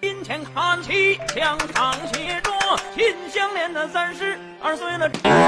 金钱看齐，香肠血肉，心相连。的三十二岁了。